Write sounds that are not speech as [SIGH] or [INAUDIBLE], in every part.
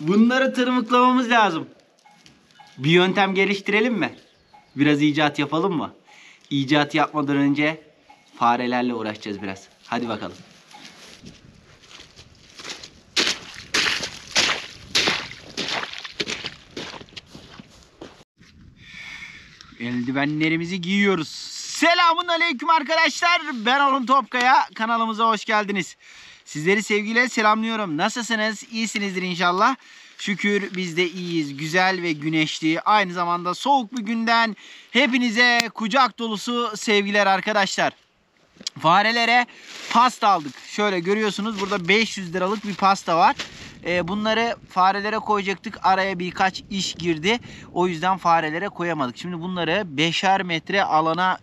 Bunları tırmıklamamız lazım. Bir yöntem geliştirelim mi? Biraz icat yapalım mı? İcat yapmadan önce farelerle uğraşacağız biraz. Hadi bakalım. Eldivenlerimizi giyiyoruz. Selamun aleyküm arkadaşlar. Ben Orhun Topkaya. Kanalımıza hoş geldiniz. Sizleri sevgiyle selamlıyorum. Nasılsınız? İyisinizdir inşallah. Şükür biz de iyiyiz. Güzel ve güneşli. Aynı zamanda soğuk bir günden hepinize kucak dolusu sevgiler arkadaşlar. Farelere pasta aldık. Şöyle görüyorsunuz burada 500 liralık bir pasta var. Ee, bunları farelere koyacaktık. Araya birkaç iş girdi. O yüzden farelere koyamadık. Şimdi bunları 5'er metre alana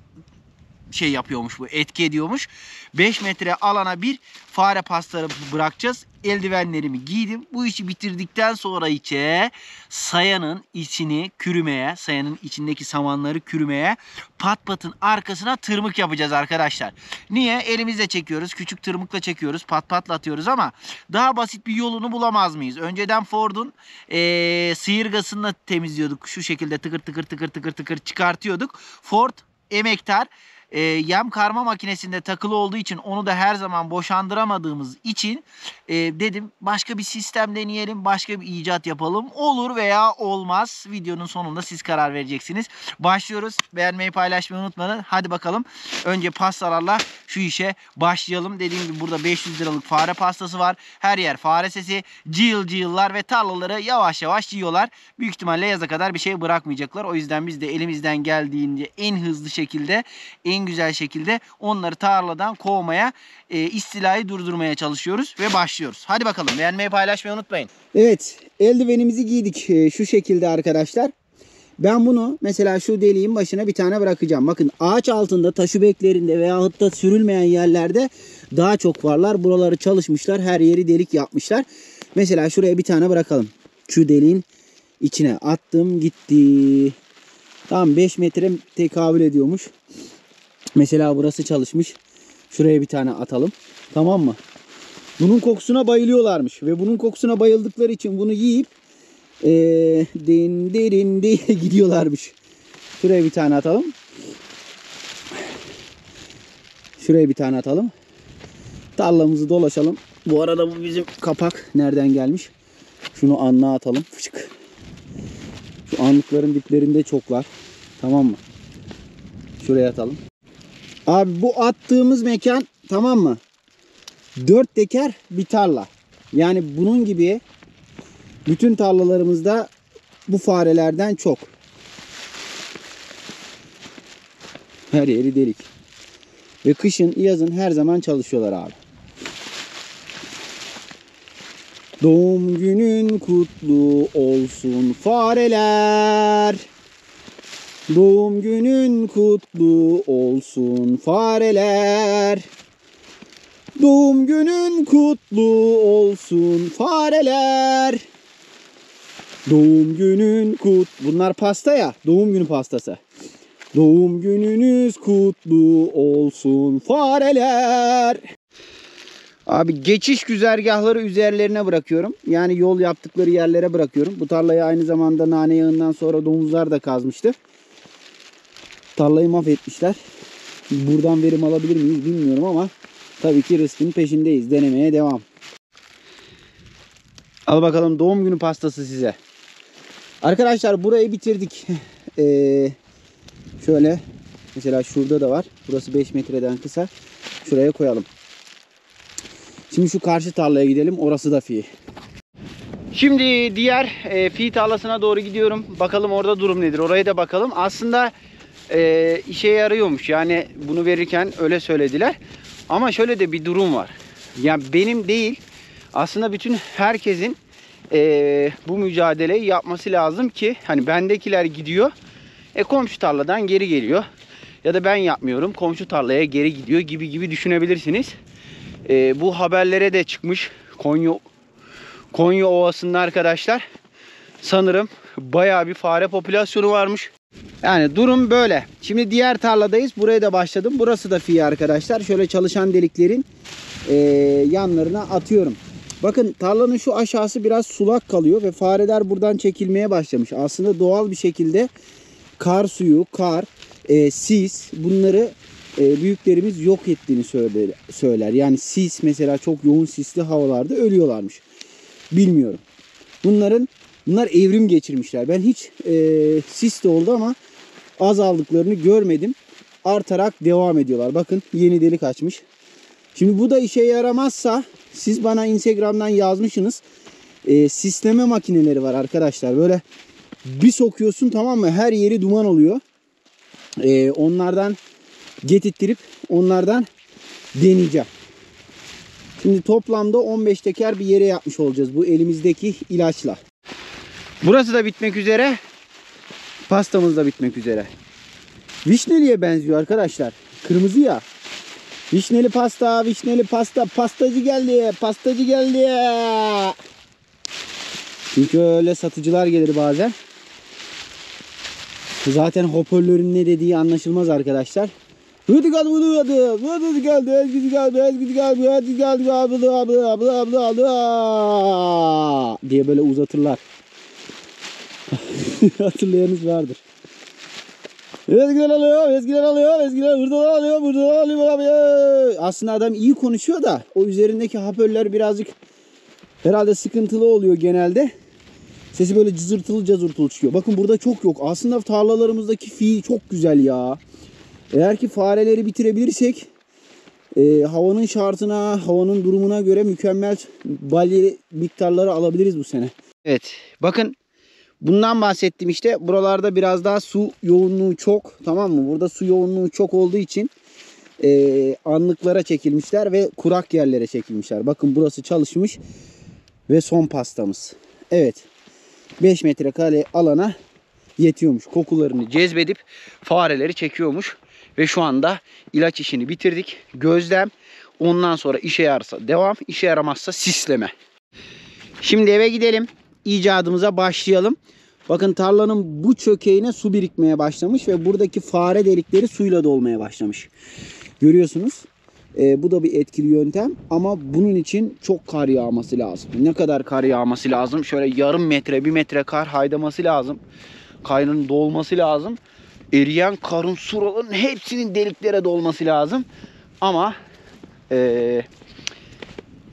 şey yapıyormuş bu etki ediyormuş. 5 metre alana bir fare pastaları bırakacağız. Eldivenlerimi giydim. Bu işi bitirdikten sonra içe sayanın içini kürümeye, sayanın içindeki samanları kürümeye pat patın arkasına tırmık yapacağız arkadaşlar. Niye? Elimizle çekiyoruz. Küçük tırmıkla çekiyoruz. Pat patla atıyoruz ama daha basit bir yolunu bulamaz mıyız? Önceden Ford'un ee, sıyırgasını temizliyorduk. Şu şekilde tıkır tıkır tıkır tıkır tıkır çıkartıyorduk. Ford emektar e, yem karma makinesinde takılı olduğu için onu da her zaman boşandıramadığımız için e, dedim başka bir sistem deneyelim, başka bir icat yapalım. Olur veya olmaz. Videonun sonunda siz karar vereceksiniz. Başlıyoruz. Beğenmeyi paylaşmayı unutmayın. Hadi bakalım. Önce pastalarla şu işe başlayalım. Dediğim gibi burada 500 liralık fare pastası var. Her yer fare sesi. Cıyıl cıyıllar ve tarlaları yavaş yavaş yiyorlar. Büyük ihtimalle yaza kadar bir şey bırakmayacaklar. O yüzden biz de elimizden geldiğince en hızlı şekilde en güzel şekilde onları tarladan kovmaya, e, istilayı durdurmaya çalışıyoruz ve başlıyoruz. Hadi bakalım beğenmeyi paylaşmayı unutmayın. Evet eldivenimizi giydik Ee, şu şekilde arkadaşlar. Ben bunu mesela şu deliğin başına bir tane bırakacağım. Bakın ağaç altında taşübeklerinde veyahut da sürülmeyen yerlerde daha çok varlar. Buraları çalışmışlar. Her yeri delik yapmışlar. Mesela şuraya bir tane bırakalım. Şu deliğin içine attım gitti. Tamam 5 metre tekabül ediyormuş. Mesela burası çalışmış. Şuraya bir tane atalım. Tamam mı? Bunun kokusuna bayılıyorlarmış. Ve bunun kokusuna bayıldıkları için bunu yiyip ee, din diye [LAUGHS] gidiyorlarmış. Şuraya bir tane atalım. Şuraya bir tane atalım. Tarlamızı dolaşalım. Bu arada bu bizim kapak nereden gelmiş? Şunu anlığa atalım. Fışık. Şu anlıkların diplerinde çok var. Tamam mı? Şuraya atalım. Abi bu attığımız mekan tamam mı? Dört teker bir tarla. Yani bunun gibi bütün tarlalarımızda bu farelerden çok. Her yeri delik. Ve kışın yazın her zaman çalışıyorlar abi. Doğum günün kutlu olsun fareler. Doğum günün kutlu olsun fareler. Doğum günün kutlu olsun fareler. Doğum günün kut. Bunlar pasta ya. Doğum günü pastası. Doğum gününüz kutlu olsun fareler. Abi geçiş güzergahları üzerlerine bırakıyorum. Yani yol yaptıkları yerlere bırakıyorum. Bu tarlayı aynı zamanda nane yağından sonra domuzlar da kazmıştı. Tarlayı mahvetmişler. Buradan verim alabilir miyiz bilmiyorum ama tabii ki rızkın peşindeyiz. Denemeye devam. Al bakalım doğum günü pastası size. Arkadaşlar burayı bitirdik. [LAUGHS] Ee, şöyle mesela şurada da var. Burası 5 metreden kısa. Şuraya koyalım. Şimdi şu karşı tarlaya gidelim. Orası da fi. Şimdi diğer e, fi tarlasına doğru gidiyorum. Bakalım orada durum nedir? Oraya da bakalım. Aslında e, işe yarıyormuş. Yani bunu verirken öyle söylediler. Ama şöyle de bir durum var. Yani benim değil aslında bütün herkesin e, bu mücadeleyi yapması lazım ki hani bendekiler gidiyor e komşu tarladan geri geliyor ya da ben yapmıyorum komşu tarlaya geri gidiyor gibi gibi düşünebilirsiniz. E, bu haberlere de çıkmış Konya Konya Ovası'nda arkadaşlar sanırım bayağı bir fare popülasyonu varmış. Yani durum böyle. Şimdi diğer tarladayız. Buraya da başladım. Burası da fi arkadaşlar. Şöyle çalışan deliklerin e, yanlarına atıyorum. Bakın tarlanın şu aşağısı biraz sulak kalıyor ve fareler buradan çekilmeye başlamış. Aslında doğal bir şekilde kar suyu, kar, e, sis bunları e, büyüklerimiz yok ettiğini söyler, söyler. Yani sis mesela çok yoğun sisli havalarda ölüyorlarmış. Bilmiyorum. Bunların bunlar evrim geçirmişler. Ben hiç e, sis de oldu ama az aldıklarını görmedim. Artarak devam ediyorlar. Bakın yeni delik açmış. Şimdi bu da işe yaramazsa siz bana Instagram'dan yazmışsınız. E, sisleme makineleri var arkadaşlar. Böyle bir sokuyorsun tamam mı? Her yeri duman oluyor. E, onlardan getirttirip onlardan deneyeceğim. Şimdi toplamda 15 teker bir yere yapmış olacağız bu elimizdeki ilaçla. Burası da bitmek üzere. Pastamız da bitmek üzere. Vişneliye benziyor arkadaşlar. Kırmızı ya. Vişneli pasta, vişneli pasta. Pastacı geldi, pastacı geldi. Çünkü öyle satıcılar gelir bazen. Zaten hoparlörün ne dediği anlaşılmaz arkadaşlar. Hadi geldi, hadi geldi, hadi geldi, hadi geldi, hadi geldi, hadi geldi, abla, abla, abla, abla diye böyle uzatırlar. [LAUGHS] Hatırlayanız vardır. Ezgiler alıyor, ezgiler alıyor, ezgiler hırdalar alıyor, hırdalar alıyor abi. Aslında adam iyi konuşuyor da o üzerindeki hoparlör birazcık herhalde sıkıntılı oluyor genelde. Sesi böyle cızırtılı cazırtılı çıkıyor. Bakın burada çok yok. Aslında tarlalarımızdaki fi çok güzel ya. Eğer ki fareleri bitirebilirsek e, havanın şartına, havanın durumuna göre mükemmel balye miktarları alabiliriz bu sene. Evet. Bakın bundan bahsettim işte. Buralarda biraz daha su yoğunluğu çok. Tamam mı? Burada su yoğunluğu çok olduğu için e, anlıklara çekilmişler ve kurak yerlere çekilmişler. Bakın burası çalışmış ve son pastamız. Evet. 5 metrekare alana yetiyormuş. Kokularını cezbedip fareleri çekiyormuş. Ve şu anda ilaç işini bitirdik. Gözlem. Ondan sonra işe yararsa devam. işe yaramazsa sisleme. Şimdi eve gidelim. İcadımıza başlayalım. Bakın tarlanın bu çökeğine su birikmeye başlamış ve buradaki fare delikleri suyla dolmaya başlamış. Görüyorsunuz. Ee, bu da bir etkili yöntem ama bunun için çok kar yağması lazım. Ne kadar kar yağması lazım? Şöyle yarım metre, bir metre kar haydaması lazım. Kaynın dolması lazım. Eriyen karın suraların hepsinin deliklere dolması lazım. Ama ee,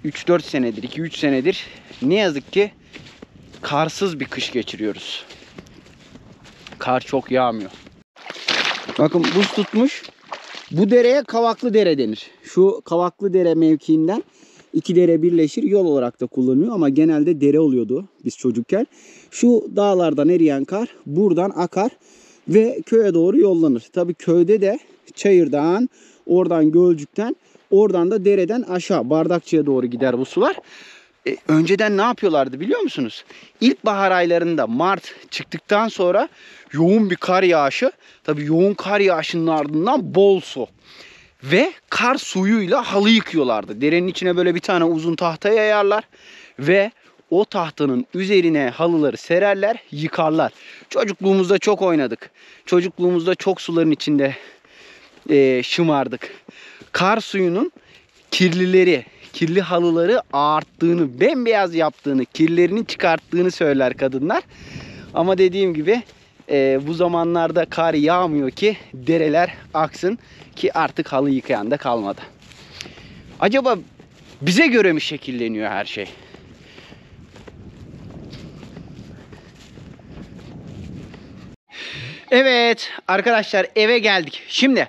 3-4 senedir, 2-3 senedir ne yazık ki karsız bir kış geçiriyoruz. Kar çok yağmıyor. Bakın buz tutmuş. Bu dereye Kavaklı Dere denir. Şu Kavaklı Dere mevkiinden iki dere birleşir. Yol olarak da kullanılıyor ama genelde dere oluyordu biz çocukken. Şu dağlardan eriyen kar buradan akar ve köye doğru yollanır. Tabii köyde de çayırdan, oradan gölcükten, oradan da dereden aşağı bardakçıya doğru gider bu sular. E, önceden ne yapıyorlardı biliyor musunuz? İlkbahar aylarında Mart çıktıktan sonra yoğun bir kar yağışı. Tabii yoğun kar yağışının ardından bol su. Ve kar suyuyla halı yıkıyorlardı. Derenin içine böyle bir tane uzun tahta yayarlar. Ve o tahtanın üzerine halıları sererler, yıkarlar. Çocukluğumuzda çok oynadık. Çocukluğumuzda çok suların içinde e, şımardık. Kar suyunun kirlileri, kirli halıları ağarttığını, bembeyaz yaptığını, kirlerini çıkarttığını söyler kadınlar. Ama dediğim gibi e, bu zamanlarda kar yağmıyor ki dereler aksın ki artık halı yıkayan da kalmadı. Acaba bize göre mi şekilleniyor her şey? Evet arkadaşlar eve geldik. Şimdi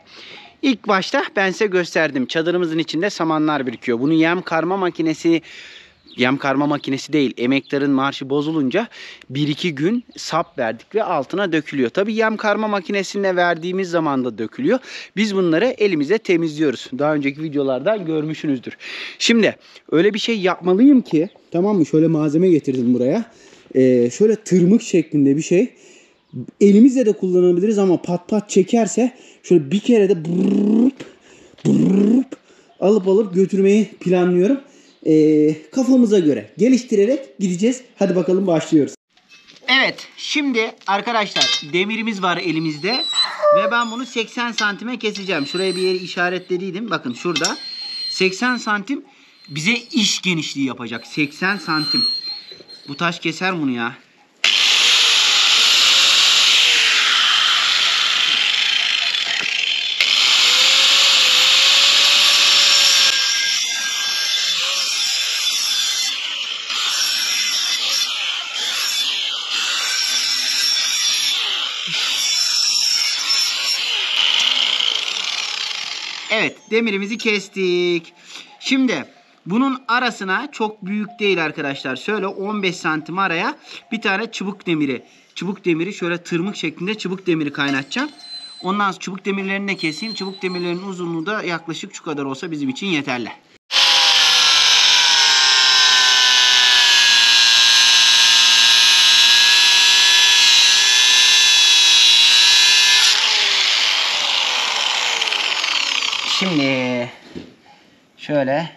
ilk başta ben size gösterdim. Çadırımızın içinde samanlar birikiyor. Bunu yem karma makinesi yem karma makinesi değil emektarın marşı bozulunca 1-2 gün sap verdik ve altına dökülüyor. Tabi yem karma makinesine verdiğimiz zaman da dökülüyor. Biz bunları elimize temizliyoruz. Daha önceki videolardan görmüşsünüzdür. Şimdi öyle bir şey yapmalıyım ki tamam mı şöyle malzeme getirdim buraya. Ee, şöyle tırmık şeklinde bir şey. Elimizle de kullanabiliriz ama pat pat çekerse şöyle bir kere de brrrp, brrrp alıp alıp götürmeyi planlıyorum. Ee, kafamıza göre geliştirerek gideceğiz. Hadi bakalım başlıyoruz. Evet şimdi arkadaşlar demirimiz var elimizde ve ben bunu 80 santime keseceğim. Şuraya bir yeri işaretlediydim. Bakın şurada 80 santim bize iş genişliği yapacak. 80 santim. Bu taş keser bunu ya. Evet demirimizi kestik. Şimdi bunun arasına çok büyük değil arkadaşlar. Şöyle 15 santim araya bir tane çubuk demiri. Çubuk demiri şöyle tırmık şeklinde çubuk demiri kaynatacağım. Ondan sonra çubuk demirlerini de keseyim. Çubuk demirlerin uzunluğu da yaklaşık şu kadar olsa bizim için yeterli. Şimdi şöyle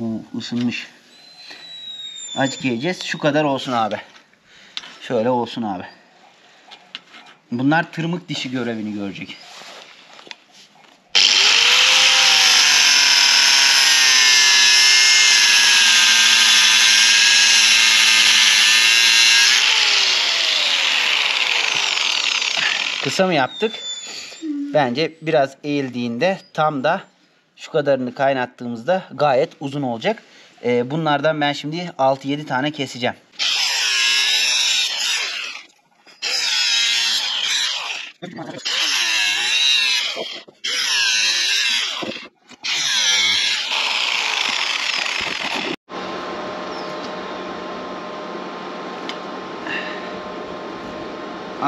Bu ısınmış. Azıcık yiyeceğiz. Şu kadar olsun abi. Şöyle olsun abi. Bunlar tırmık dişi görevini görecek. Kısa mı yaptık? Bence biraz eğildiğinde tam da şu kadarını kaynattığımızda gayet uzun olacak. Ee, bunlardan ben şimdi 6-7 tane keseceğim.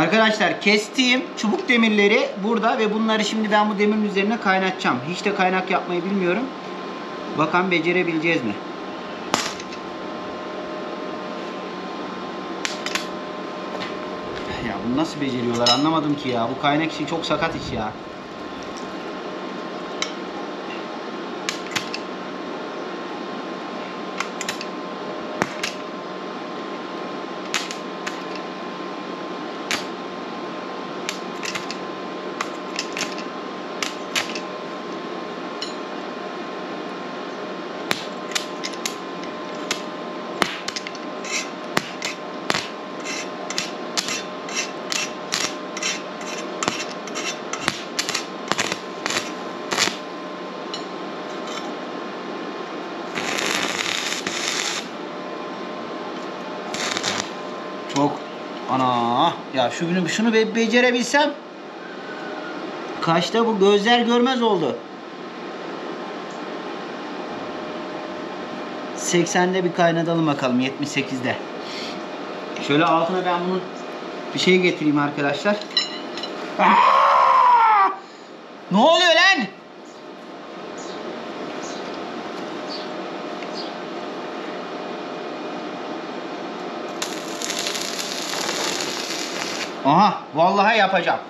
Arkadaşlar kestiğim çubuk demirleri burada ve bunları şimdi ben bu demirin üzerine kaynatacağım. Hiç de kaynak yapmayı bilmiyorum. Bakalım becerebileceğiz mi? Ya bunu nasıl beceriyorlar anlamadım ki ya. Bu kaynak işi çok sakat iş ya. Çok ana ya şu günü şunu be- becerebilsem kaçta bu gözler görmez oldu. 80'de bir kaynatalım bakalım 78'de. Şöyle altına ben bunun bir şey getireyim arkadaşlar. Aa! Ne oluyor lan? Aha vallahi yapacağım.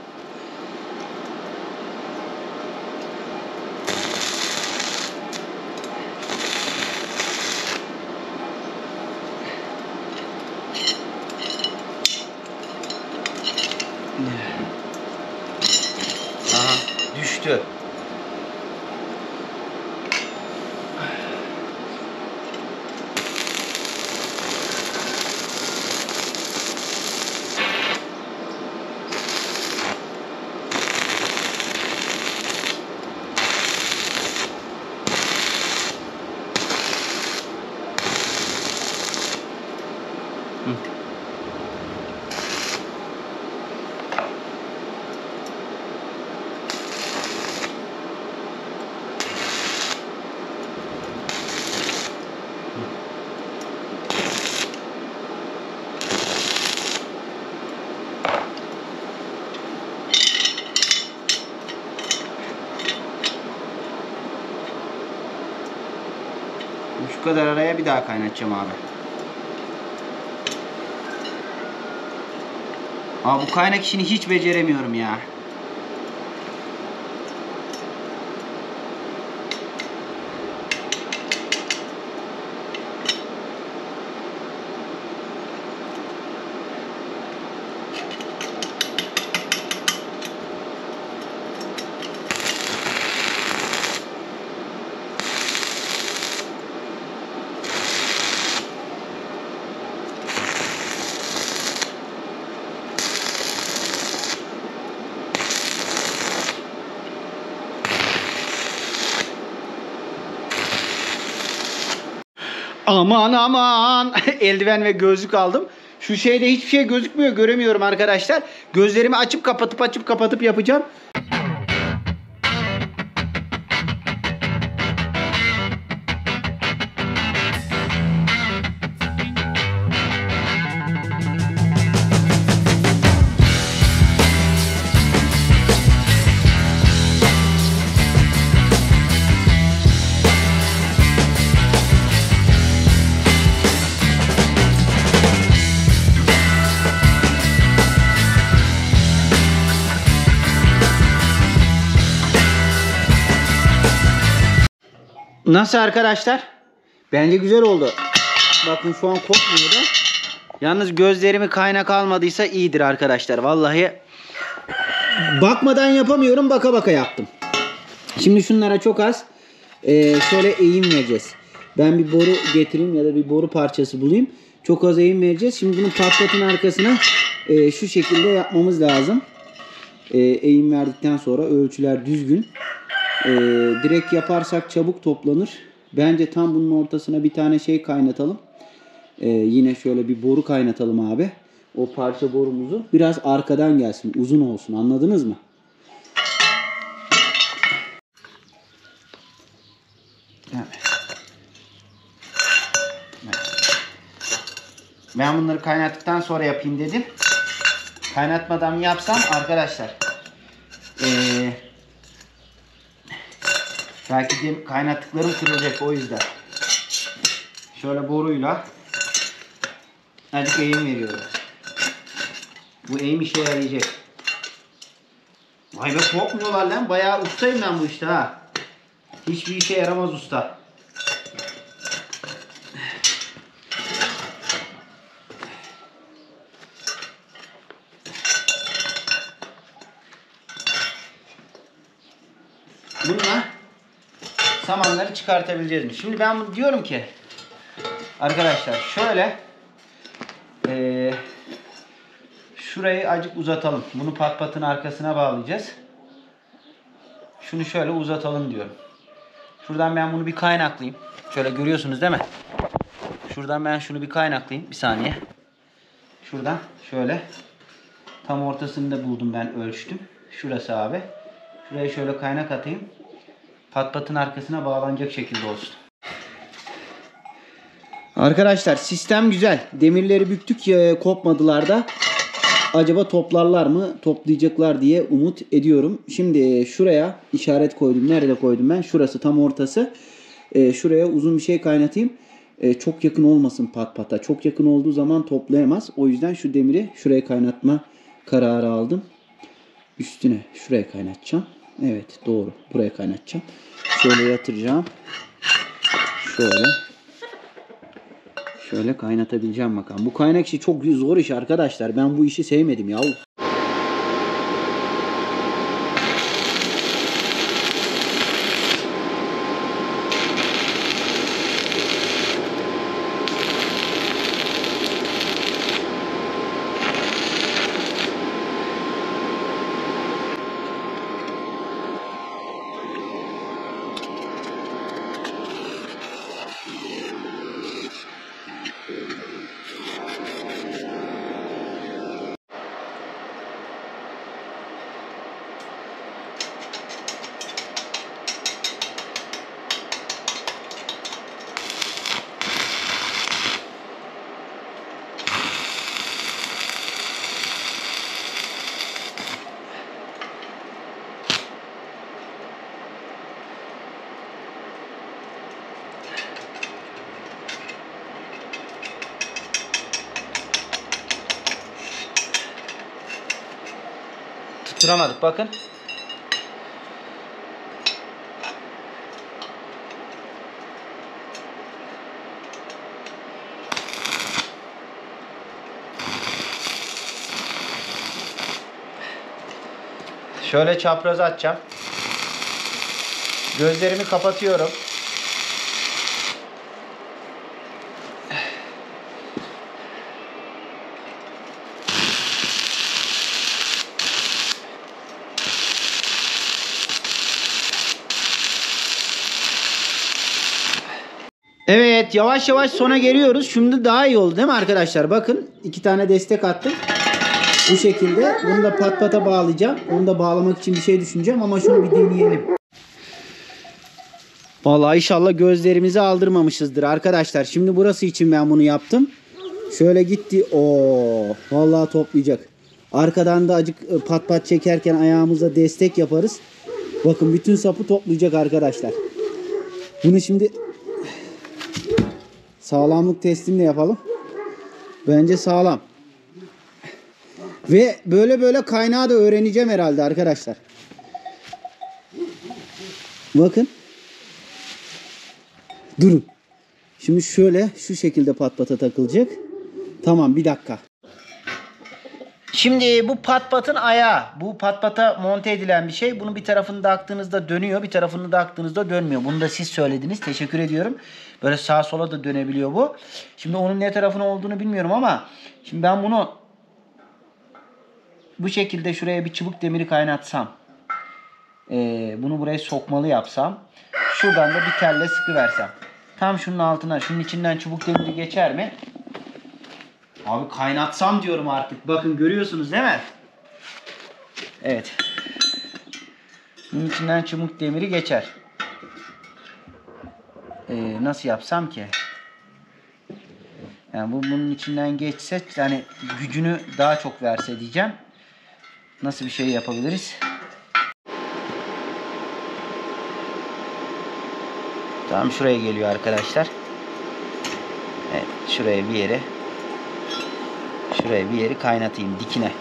Aha düştü. Şu kadar araya bir daha kaynatacağım abi. Abi bu kaynak işini hiç beceremiyorum ya. Aman aman. [LAUGHS] Eldiven ve gözlük aldım. Şu şeyde hiçbir şey gözükmüyor. Göremiyorum arkadaşlar. Gözlerimi açıp kapatıp açıp kapatıp yapacağım. Nasıl arkadaşlar? Bence güzel oldu. Bakın şu an kopmuyor da. Yalnız gözlerimi kaynak almadıysa iyidir arkadaşlar. Vallahi bakmadan yapamıyorum. Baka baka yaptım. Şimdi şunlara çok az eee, şöyle eğim vereceğiz. Ben bir boru getireyim ya da bir boru parçası bulayım. Çok az eğim vereceğiz. Şimdi bunun patlatın arkasına eee, şu şekilde yapmamız lazım. Eee, eğim verdikten sonra ölçüler düzgün. Ee, direkt yaparsak çabuk toplanır. Bence tam bunun ortasına bir tane şey kaynatalım. Ee, yine şöyle bir boru kaynatalım abi. O parça borumuzu biraz arkadan gelsin. Uzun olsun. Anladınız mı? Ben bunları kaynattıktan sonra yapayım dedim. Kaynatmadan yapsam arkadaşlar ee, Belki de kaynattıklarım kırılacak o yüzden. Şöyle boruyla azıcık eğim veriyorum. Bu eğim işe yarayacak. Vay be korkmuyorlar lan. Bayağı ustayım ben bu işte ha. Hiçbir işe yaramaz usta. Bununla samanları çıkartabileceğiz mi? Şimdi ben bunu diyorum ki arkadaşlar şöyle eee şurayı acık uzatalım. Bunu pat patın arkasına bağlayacağız. Şunu şöyle uzatalım diyorum. Şuradan ben bunu bir kaynaklayayım. Şöyle görüyorsunuz değil mi? Şuradan ben şunu bir kaynaklayayım. Bir saniye. Şuradan şöyle tam ortasında buldum ben ölçtüm. Şurası abi. Şuraya şöyle kaynak atayım pat patın arkasına bağlanacak şekilde olsun. Arkadaşlar sistem güzel. Demirleri büktük ya kopmadılar da. Acaba toplarlar mı? Toplayacaklar diye umut ediyorum. Şimdi şuraya işaret koydum. Nerede koydum ben? Şurası tam ortası. Ee, şuraya uzun bir şey kaynatayım. Ee, çok yakın olmasın pat pata. Çok yakın olduğu zaman toplayamaz. O yüzden şu demiri şuraya kaynatma kararı aldım. Üstüne şuraya kaynatacağım. Evet doğru. Buraya kaynatacağım. Şöyle yatıracağım. Şöyle. Şöyle kaynatabileceğim bakalım. Bu kaynak işi çok zor iş arkadaşlar. Ben bu işi sevmedim ya. Tutturamadık bakın. Şöyle çapraz atacağım. Gözlerimi kapatıyorum. Yavaş yavaş sona geliyoruz. Şimdi daha iyi oldu değil mi arkadaşlar? Bakın iki tane destek attım. Bu şekilde. Bunu da pat pata bağlayacağım. Onu da bağlamak için bir şey düşüneceğim ama şunu bir deneyelim. Vallahi inşallah gözlerimizi aldırmamışızdır arkadaşlar. Şimdi burası için ben bunu yaptım. Şöyle gitti. Oo, vallahi toplayacak. Arkadan da acık e, pat pat çekerken ayağımıza destek yaparız. Bakın bütün sapı toplayacak arkadaşlar. Bunu şimdi sağlamlık testini de yapalım. Bence sağlam. Ve böyle böyle kaynağı da öğreneceğim herhalde arkadaşlar. Bakın. Durun. Şimdi şöyle şu şekilde pat pata takılacak. Tamam bir dakika. Şimdi bu pat patın ayağı. Bu pat pata monte edilen bir şey. Bunu bir tarafını taktığınızda dönüyor. Bir tarafını taktığınızda dönmüyor. Bunu da siz söylediniz. Teşekkür ediyorum. Böyle sağa sola da dönebiliyor bu. Şimdi onun ne tarafına olduğunu bilmiyorum ama şimdi ben bunu bu şekilde şuraya bir çubuk demiri kaynatsam. ee, bunu buraya sokmalı yapsam. Şuradan da bir telle sıkı versem. Tam şunun altına, şunun içinden çubuk demiri geçer mi? Abi kaynatsam diyorum artık. Bakın görüyorsunuz değil mi? Evet. Bunun içinden çubuk demiri geçer. Ee, nasıl yapsam ki? Yani bu bunun içinden geçse yani gücünü daha çok verse diyeceğim. Nasıl bir şey yapabiliriz? Tamam şuraya geliyor arkadaşlar. Evet şuraya bir yere şuraya bir yeri kaynatayım dikine.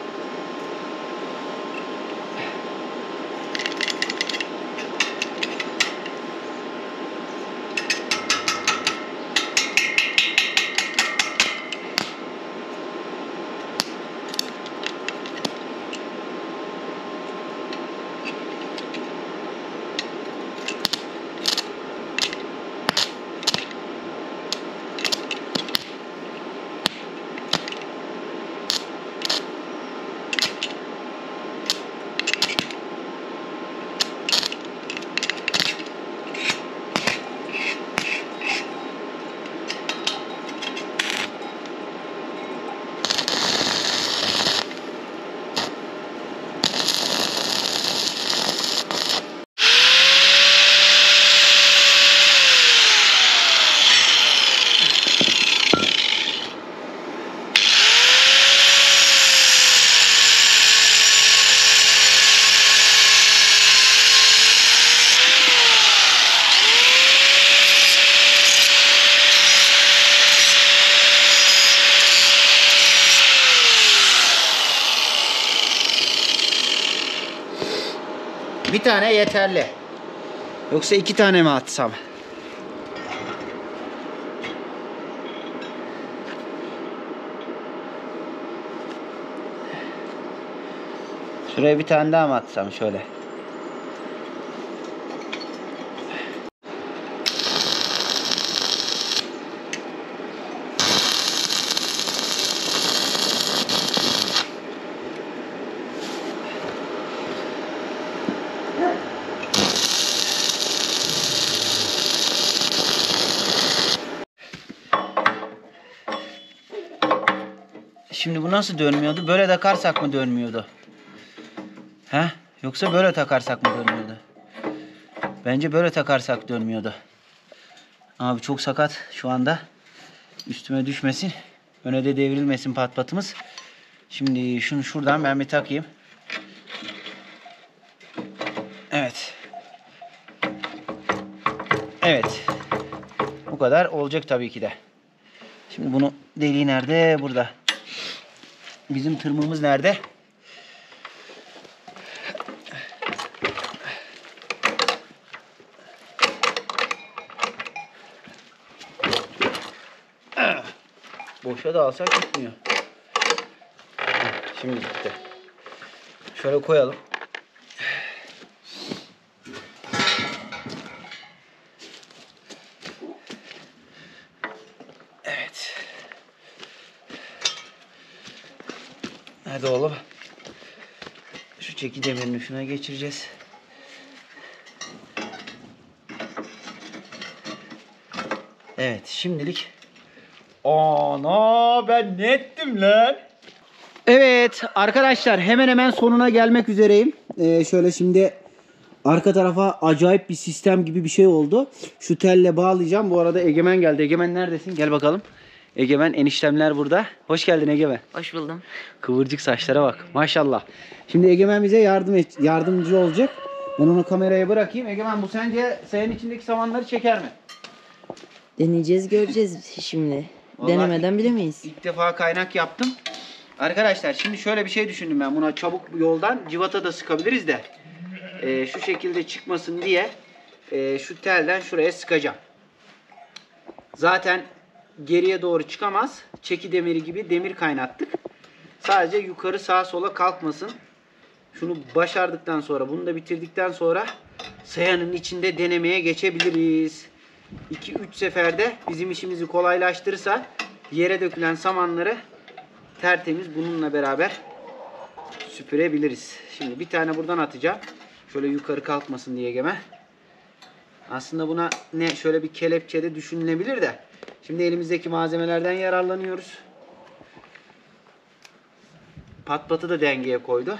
Bir tane yeterli. Yoksa iki tane mi atsam? Şuraya bir tane daha mı atsam şöyle? Şimdi bu nasıl dönmüyordu? Böyle takarsak mı dönmüyordu? He? Yoksa böyle takarsak mı dönmüyordu? Bence böyle takarsak dönmüyordu. Abi çok sakat şu anda. Üstüme düşmesin. Öne de devrilmesin pat patımız. Şimdi şunu şuradan ben bir takayım. Evet. Evet. Bu kadar olacak tabii ki de. Şimdi bunu deliği nerede? Burada. Bizim tırmığımız nerede? Boşa da alsak gitmiyor. Şimdi gitti. Şöyle koyalım. Evet. Hadi oğlum. Şu çeki demirini şuna geçireceğiz. Evet şimdilik. Ana ben ne ettim lan? Evet arkadaşlar hemen hemen sonuna gelmek üzereyim. Ee, şöyle şimdi arka tarafa acayip bir sistem gibi bir şey oldu. Şu telle bağlayacağım. Bu arada Egemen geldi. Egemen neredesin? Gel bakalım. Egemen eniştemler burada. Hoş geldin Egemen. Hoş buldum. Kıvırcık saçlara bak. Maşallah. Şimdi Egemen bize yardım et, yardımcı olacak. Ben onu kameraya bırakayım. Egemen bu sence sayanın içindeki samanları çeker mi? Deneyeceğiz göreceğiz şimdi. Vallahi Denemeden bilemeyiz. İlk defa kaynak yaptım. Arkadaşlar şimdi şöyle bir şey düşündüm ben. Buna çabuk yoldan civata da sıkabiliriz de. Ee, şu şekilde çıkmasın diye e, şu telden şuraya sıkacağım. Zaten geriye doğru çıkamaz. Çeki demiri gibi demir kaynattık. Sadece yukarı sağa sola kalkmasın. Şunu başardıktan sonra, bunu da bitirdikten sonra sayanın içinde denemeye geçebiliriz. 2-3 seferde bizim işimizi kolaylaştırırsa yere dökülen samanları tertemiz bununla beraber süpürebiliriz. Şimdi bir tane buradan atacağım. Şöyle yukarı kalkmasın diye geme. Aslında buna ne şöyle bir kelepçe de düşünülebilir de. Şimdi elimizdeki malzemelerden yararlanıyoruz. Pat patı da dengeye koydu.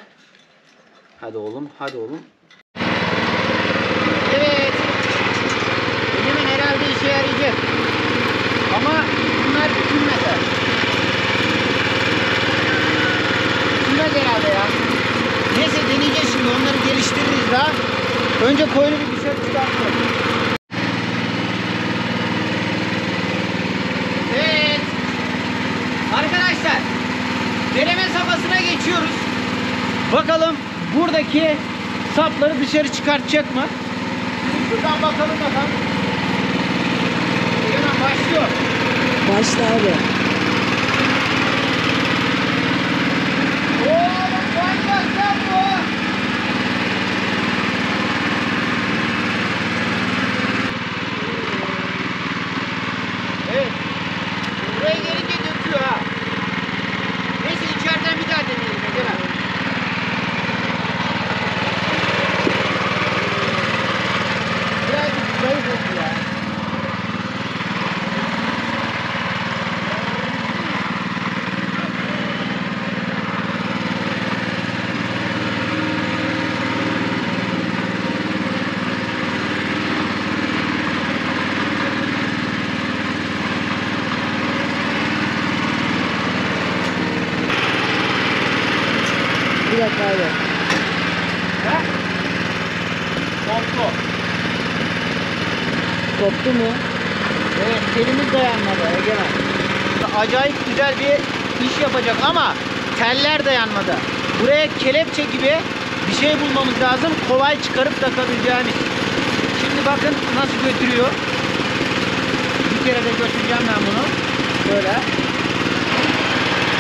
Hadi oğlum, hadi oğlum. Evet. Egemen herhalde işe yarayacak. Ama bunlar bükülmese. Bükülmez herhalde ya. Neyse deneyeceğiz şimdi. Onları geliştiririz daha. Önce koyunu bir dışarı çıkartalım. Evet. Arkadaşlar. Deneme safhasına geçiyoruz. Bakalım buradaki sapları dışarı çıkartacak mı? Şuradan bakalım bakalım. Başlıyor. Başla abi. Oğlum manyak lan bu. Evet. Buraya gelince döküyor ha. Neyse içeriden bir daha deneyelim Egemen. Birazcık zayıf oldu ya. Bir dakika abi. Ha? Koptu. Koptu mu? Evet elimiz dayanmadı Egemen. Acayip güzel bir iş yapacak ama teller dayanmadı. Buraya kelepçe gibi bir şey bulmamız lazım. Kolay çıkarıp takabileceğimiz. Şimdi bakın nasıl götürüyor. Bir kere de götüreceğim ben bunu. Böyle.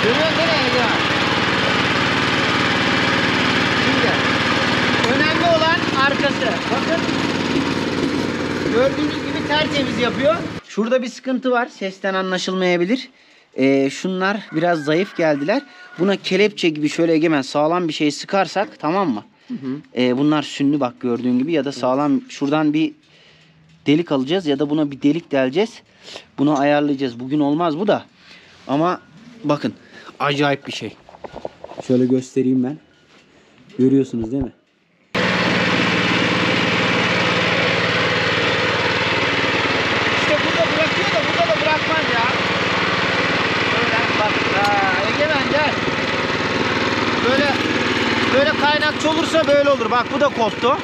Görüyorsun değil mi? Şimdi önemli olan arkası. Bakın Gördüğünüz gibi tertemiz yapıyor. Şurada bir sıkıntı var. Sesten anlaşılmayabilir. Ee, şunlar biraz zayıf geldiler. Buna kelepçe gibi şöyle egemen sağlam bir şey sıkarsak tamam mı? Ee, bunlar sünlü bak gördüğün gibi ya da sağlam şuradan bir delik alacağız ya da buna bir delik deleceğiz. Bunu ayarlayacağız. Bugün olmaz bu da. Ama bakın acayip bir şey. Şöyle göstereyim ben. Görüyorsunuz değil mi? İşte burada bırakıyor da burada da bırakmaz ya. Böyle bak. Ha, Egemen gel. Böyle böyle kaynakçı olursa böyle olur. Bak bu da koptu.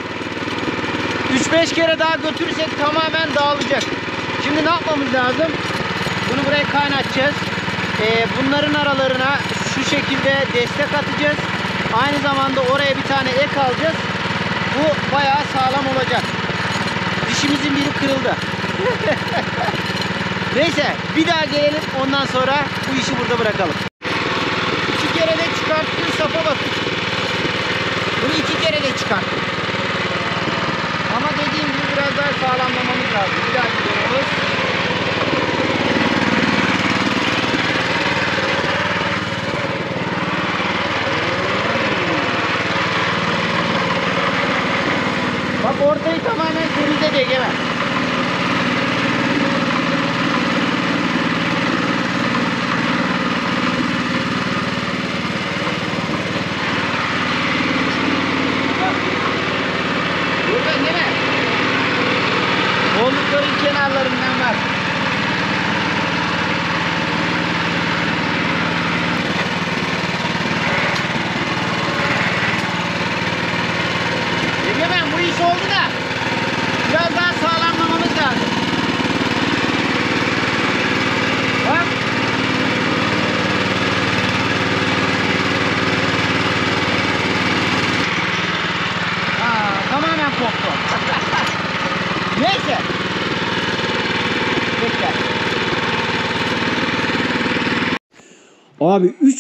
3-5 kere daha götürürsek tamamen dağılacak. Şimdi ne yapmamız lazım? Bunu buraya kaynatacağız. Ee, bunların aralarına şu şekilde destek atacağız. Aynı zamanda oraya bir tane ek alacağız. Bu bayağı sağlam olacak. Dişimizin biri kırıldı. [LAUGHS] Neyse bir daha gelelim ondan sonra bu işi burada bırakalım. İki kere de çıkarttığı sapa bakın. Bunu iki kere de çıkarttık. Ama dediğim gibi sağlamlamamız lazım. Bir daha gidiyoruz. Bak ortayı tamamen temizledi Egemen.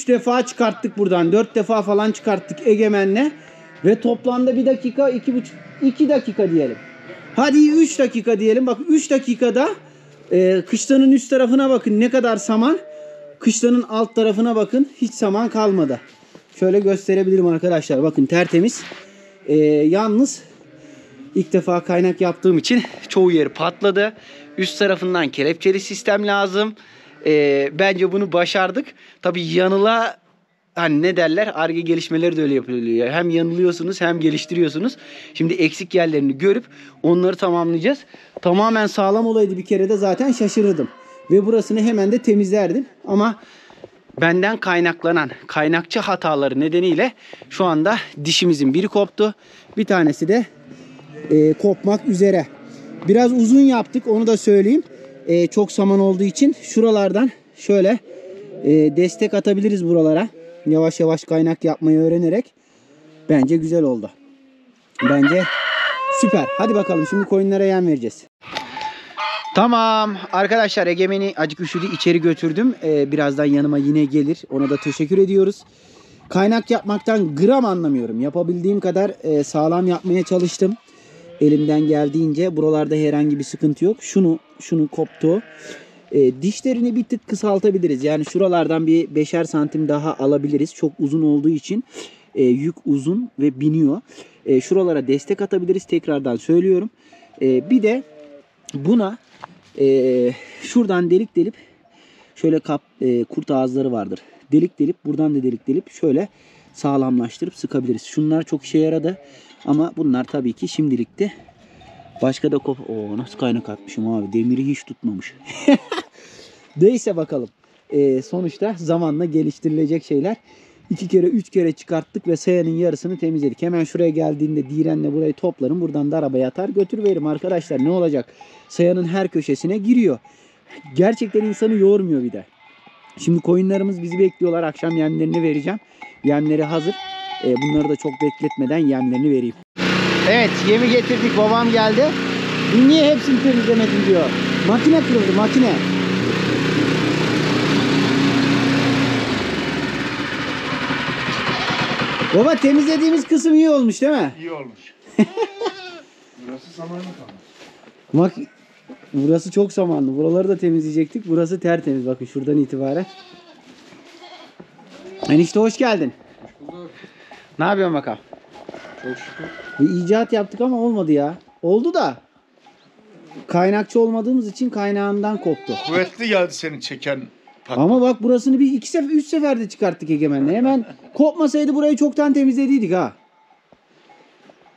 Defa çıkarttık buradan. 4 defa falan çıkarttık Egemen'le. Ve toplamda 1 dakika 2,5 2 dakika diyelim. Hadi 3 dakika diyelim. Bak 3 dakikada e, kışlanın üst tarafına bakın ne kadar saman. Kışlanın alt tarafına bakın hiç saman kalmadı. Şöyle gösterebilirim arkadaşlar. Bakın tertemiz. E, yalnız ilk defa kaynak yaptığım için çoğu yeri patladı. Üst tarafından kelepçeli sistem lazım. E, bence bunu başardık. Tabii yanıla hani ne derler arge gelişmeleri de öyle yapılıyor. Hem yanılıyorsunuz hem geliştiriyorsunuz. Şimdi eksik yerlerini görüp onları tamamlayacağız. Tamamen sağlam olaydı bir kere de zaten şaşırırdım. Ve burasını hemen de temizlerdim. Ama benden kaynaklanan kaynakçı hataları nedeniyle şu anda dişimizin biri koptu. Bir tanesi de e, kopmak üzere. Biraz uzun yaptık onu da söyleyeyim. E, çok saman olduğu için şuralardan şöyle e, destek atabiliriz buralara. Yavaş yavaş kaynak yapmayı öğrenerek. Bence güzel oldu. Bence süper. Hadi bakalım şimdi koyunlara yem vereceğiz. Tamam arkadaşlar Egemen'i acık üşüdü içeri götürdüm. Ee, birazdan yanıma yine gelir. Ona da teşekkür ediyoruz. Kaynak yapmaktan gram anlamıyorum. Yapabildiğim kadar e, sağlam yapmaya çalıştım. Elimden geldiğince buralarda herhangi bir sıkıntı yok. Şunu şunu koptu. E, dişlerini bir tık kısaltabiliriz. Yani şuralardan bir beşer santim daha alabiliriz. Çok uzun olduğu için e, yük uzun ve biniyor. E, şuralara destek atabiliriz. Tekrardan söylüyorum. E, bir de buna e, şuradan delik delip şöyle kap e, kurt ağızları vardır. Delik delip buradan da delik delip şöyle sağlamlaştırıp sıkabiliriz. Şunlar çok işe yaradı. Ama bunlar tabii ki şimdilikte başka da kop... Oo nasıl kaynak atmışım abi. Demiri hiç tutmamış. [LAUGHS] Neyse bakalım. E, sonuçta zamanla geliştirilecek şeyler. İki kere üç kere çıkarttık ve sayanın yarısını temizledik. Hemen şuraya geldiğinde direnle burayı toplarım. Buradan da arabaya atar götürüveririm arkadaşlar. Ne olacak? Sayanın her köşesine giriyor. Gerçekten insanı yormuyor bir de. Şimdi koyunlarımız bizi bekliyorlar. Akşam yemlerini vereceğim. Yemleri hazır. E, bunları da çok bekletmeden yemlerini vereyim. Evet yemi getirdik. Babam geldi. Niye hepsini temizlemedin diyor. Makine kırıldı makine. Baba temizlediğimiz kısım iyi olmuş değil mi? İyi olmuş. [LAUGHS] Burası samanlı kalmış. Bak burası çok samanlı. Buraları da temizleyecektik. Burası tertemiz. Bakın şuradan itibaren. Enişte hoş geldin. Ne yapıyorsun bakalım? Çok şükür. Bir icat yaptık ama olmadı ya. Oldu da. Kaynakçı olmadığımız için kaynağından koptu. Kuvvetli geldi seni çeken pat. Ama bak burasını bir iki sefer, üç seferde çıkarttık Egemen'le. Hemen kopmasaydı burayı çoktan temizlediydik ha.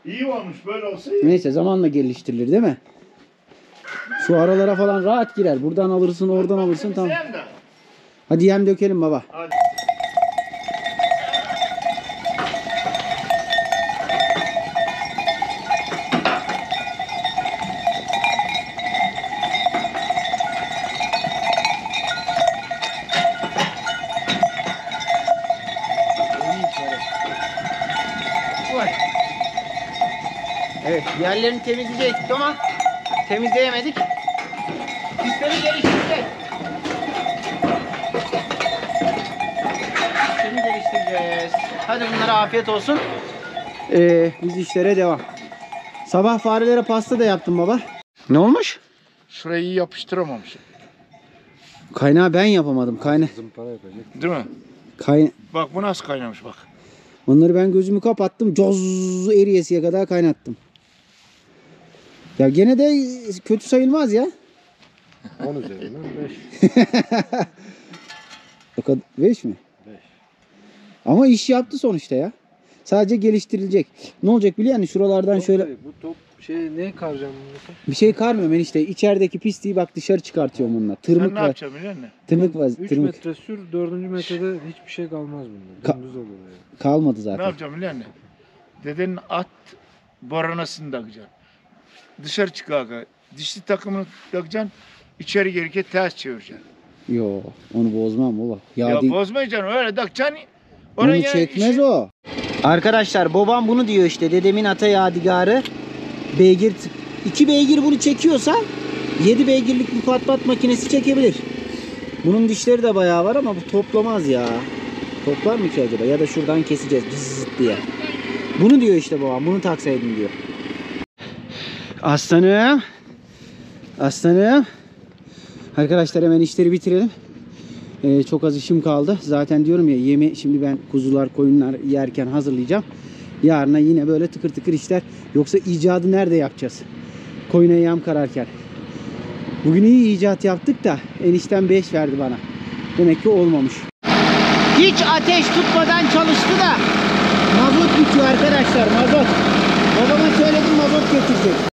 İyi olmuş böyle olsa iyi. Neyse zamanla geliştirilir değil mi? Şu aralara falan rahat girer. Buradan alırsın, oradan alırsın tamam. Hadi yem dökelim baba. Hadi. Evet temizleyecektik ama temizleyemedik. Sistemi geliştireceğiz. Sistemi geliştireceğiz. Hadi bunlara afiyet olsun. Ee, biz işlere devam. Sabah farelere pasta da yaptım baba. Ne olmuş? Şurayı iyi yapıştıramamışım. Kaynağı ben yapamadım. Kayna Değil mi? Kay Bak bu nasıl kaynamış bak. Onları ben gözümü kapattım. Coz eriyesiye kadar kaynattım. Ya gene de kötü sayılmaz ya. [LAUGHS] 10 üzerinden 5. [LAUGHS] O kadar 5 mi? 5. Ama iş yaptı sonuçta ya. Sadece geliştirilecek. Ne olacak biliyor musun? Şuralardan şöyle Bu top şey ne karacağım mesela? bir şey karmıyorum ben işte. İçerideki pisliği bak dışarı çıkartıyorum bununla. Sen Tırmık ne var. yapacaksın biliyor musun? Tırmık var. 3 Tırmık metre sür 4. metrede hiçbir şey kalmaz bunda. Ka- Dümdüz olur yani. kalmadı Ne zaten. yapacaksın biliyor musun? Dedenin at boranasını takacaksın. Dışarı çıkar. Dişli takımını takacaksın. İçeri gelirken ters çevireceksin. Yo onu bozmam baba. Ya, Ya, değil- bozmayacaksın öyle takacaksın. Onu Oraya çekmez işi- o. Arkadaşlar babam bunu diyor işte. Dedemin ata yadigarı. Beygir iki beygir bunu çekiyorsa 7 beygirlik bir pat pat makinesi çekebilir. Bunun dişleri de bayağı var ama bu toplamaz ya. Toplar mı ki acaba? Ya da şuradan keseceğiz zıt diye. Bunu diyor işte babam. Bunu taksaydın diyor. Aslanım. Aslanım. Arkadaşlar hemen işleri bitirelim. Ee, çok az işim kaldı. Zaten diyorum ya yemi şimdi ben kuzular koyunlar yerken hazırlayacağım. Yarına yine böyle tıkır tıkır işler. Yoksa icadı nerede yapacağız? Koyuna yem kararken. Bugün iyi icat yaptık da enişten 5 verdi bana. Demek ki olmamış. Hiç ateş tutmadan çalıştı da mazot bitiyor arkadaşlar mazot. Babama söyledim mazot getirecek.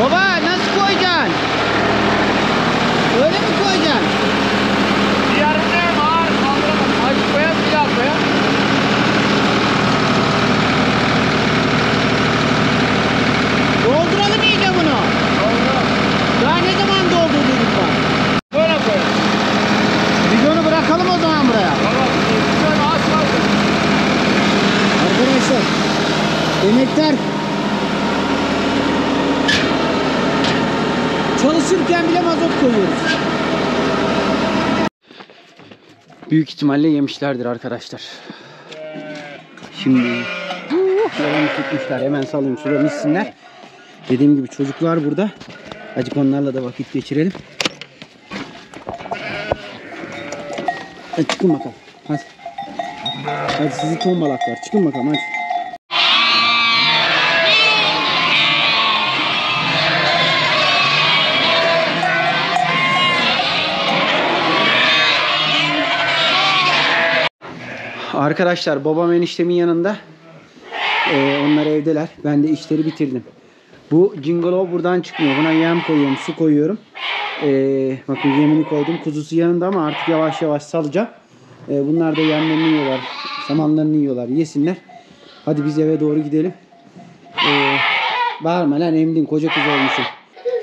Baba nasıl koyacaksın? Öyle mi koyacaksın? Yarın ağır kaldıramam. Acı koyar bir daha koyar. Dolduralım iyice bunu. Daha ne zaman doldurduk bak. Böyle koyar. Bidonu bırakalım o zaman buraya. Baba sen az kaldı. Arkadaşlar emekler çalışırken bile mazot koyuyoruz. Büyük ihtimalle yemişlerdir arkadaşlar. Şimdi yalanı tutmuşlar. Hemen salayım sularını içsinler. Dediğim gibi çocuklar burada. Acık onlarla da vakit geçirelim. Hadi çıkın bakalım. Hadi. Hadi sizi tombalaklar. Çıkın bakalım hadi. Arkadaşlar babam eniştemin yanında. Ee, onlar evdeler. Ben de işleri bitirdim. Bu cingolo buradan çıkmıyor. Buna yem koyuyorum, su koyuyorum. Ee, bakın yemini koydum. Kuzusu yanında ama artık yavaş yavaş salacağım. Ee, bunlar da yemlerini yiyorlar. Samanlarını yiyorlar. Yesinler. Hadi biz eve doğru gidelim. Ee, bağırma lan emdin koca kız olmuşsun.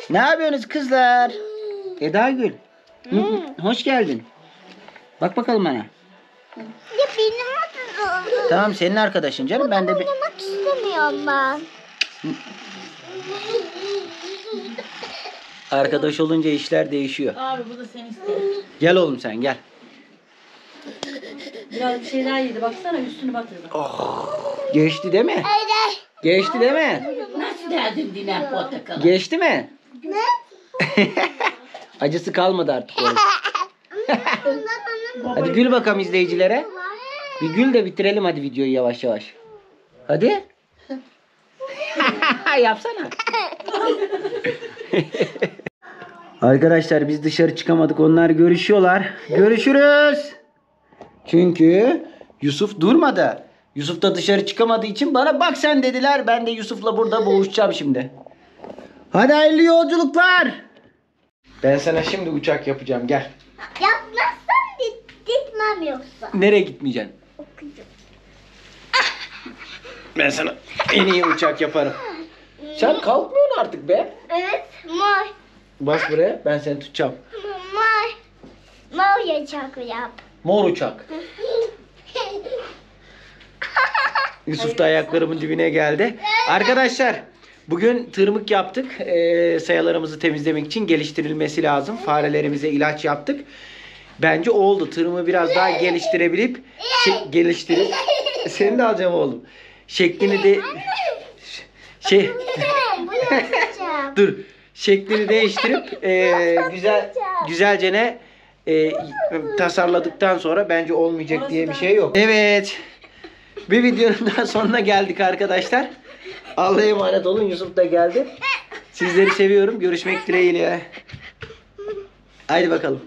Ne yapıyorsunuz kızlar? Eda Gül. Hoş geldin. Bak bakalım bana. Ya benim adım. Tamam senin arkadaşın canım. Ben de. Oynamak istemiyorum ben. Arkadaş olunca işler değişiyor. Abi bu da seni istiyor. Gel oğlum sen gel. Biraz bir şeyler yedi. Baksana üstünü batırdı. Geçti değil mi? Öyle. Geçti değil mi? Nasıl derdin dinen portakal? Geçti mi? Ne? [LAUGHS] Acısı kalmadı artık. [LAUGHS] hadi gül bakalım izleyicilere. Bir gül de bitirelim hadi videoyu yavaş yavaş. Hadi. [LAUGHS] Yapsana. [LAUGHS] Arkadaşlar biz dışarı çıkamadık. Onlar görüşüyorlar. Görüşürüz. Çünkü Yusuf durmadı. Yusuf da dışarı çıkamadığı için bana bak sen dediler. Ben de Yusuf'la burada boğuşacağım şimdi. Hadi hayırlı yolculuklar. Ben sana şimdi uçak yapacağım gel. Yapmazsan git, gitmem yoksa. Nereye gitmeyeceksin? Ben sana en iyi uçak yaparım. Sen kalkmıyorsun artık be. Evet. Mor. Bas buraya ben seni tutacağım. Mor. Mor yiyecek yap. Mor uçak. [LAUGHS] Yusuf da ayaklarımın dibine geldi. Arkadaşlar bugün tırmık yaptık. Ee, sayalarımızı temizlemek için geliştirilmesi lazım. Farelerimize ilaç yaptık. Bence oldu. Tırmığı biraz daha geliştirebilip şey, geliştirip [LAUGHS] seni de alacağım oğlum. Şeklini de şey [LAUGHS] dur şeklini değiştirip [LAUGHS] e, güzel güzelce ne e, tasarladıktan sonra bence olmayacak diye bir şey yok. Evet. Bir videonun daha sonuna geldik arkadaşlar. Allah'a emanet olun. Yusuf da geldi. Sizleri seviyorum. Görüşmek dileğiyle. Haydi bakalım.